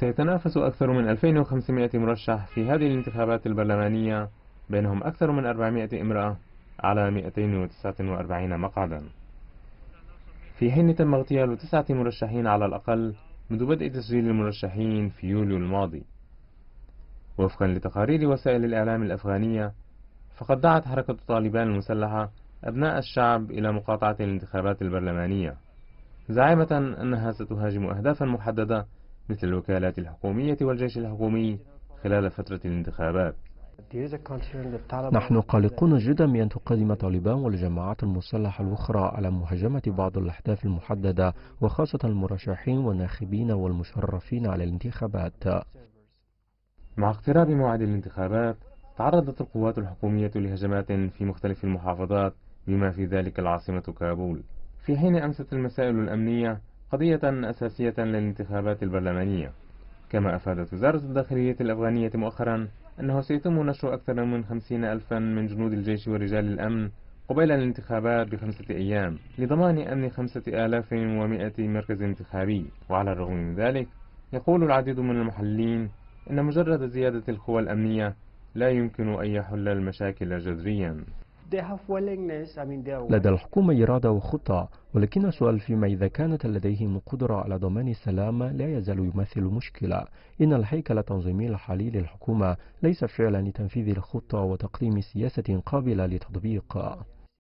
سيتنافس أكثر من 2500 مرشح في هذه الانتخابات البرلمانية بينهم أكثر من 400 امرأة على 249 مقعدا. في حين تم اغتيال تسعة مرشحين على الأقل منذ بدء تسجيل المرشحين في يوليو الماضي. وفقا لتقارير وسائل الإعلام الأفغانية فقد دعت حركة طالبان المسلحة أبناء الشعب إلى مقاطعة الانتخابات البرلمانية زعيمة أنها ستهاجم أهدافا محددة مثل الوكالات الحكومية والجيش الحكومي خلال فترة الانتخابات. نحن قلقون جدا بأن تقدم طالبان والجماعات المسلحة الأخرى على مهاجمة بعض الأهداف المحددة وخاصة المرشحين والناخبين والمشرفين على الانتخابات. مع اقتراب موعد الانتخابات تعرضت القوات الحكومية لهجمات في مختلف المحافظات بما في ذلك العاصمة كابول. في حين أمست المسائل الأمنية قضية أساسية للانتخابات البرلمانية. كما أفادت وزارة الداخلية الأفغانية مؤخرا أنه سيتم نشر أكثر من خمسين ألفا من جنود الجيش ورجال الأمن قبيل الانتخابات بخمسة أيام لضمان أمن خمسة آلاف ومائة مركز انتخابي. وعلى الرغم من ذلك يقول العديد من المحللين أن مجرد زيادة القوى الأمنية لا يمكن أن يحل المشاكل جذريا. لدى الحكومة إرادة وخطة ولكن السؤال فيما إذا كانت لديهم القدرة على ضمان السلام لا يزال يمثل مشكلة. إن الهيكل التنظيمي الحالي للحكومة ليس فعلا لتنفيذ الخطة وتقديم سياسة قابلة لتطبيق.